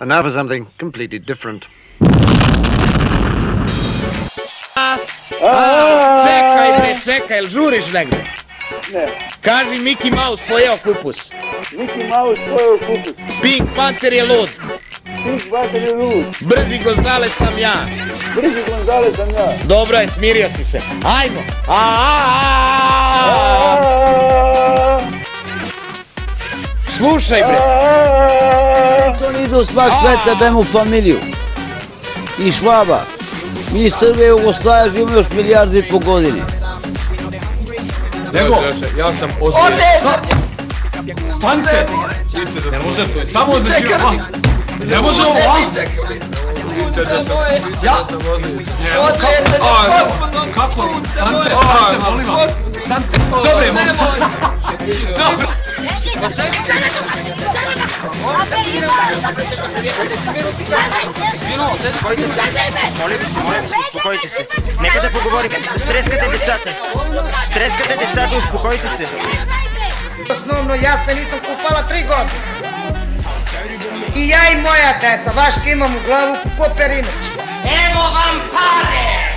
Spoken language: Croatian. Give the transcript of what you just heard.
And now for something completely different. Čekaj bre, čekaj, jel žuriš negdje? Ne. Kaži Mickey Mouse pojeo kupus. Mickey Mouse pojeo kupus. Pink Panther je lud. Pink Panther je lud. Brzi Gonzales sam ja. Brzi Gonzales sam ja. Dobro je, smirio si se. Ajmo. A, a, a, a. Slušaj bre. To ne ide u smak sveta bemu familiju. I Švaba. Mi iz Srbije i Jugoslavije živimo još milijardi po godine. Nego, ja sam ozbiljno. Stanite! Ne može to, samo određivo. Ne može ovo. Ja? Моля ви се, моля ви се, успокойте се. Нека да поговорим. Стрескате децата. Стрескате децата, успокойте се. Основно аз се нисам купала три години. И я и моя деца, вашка имам у главу по иначе. Evo vam pare!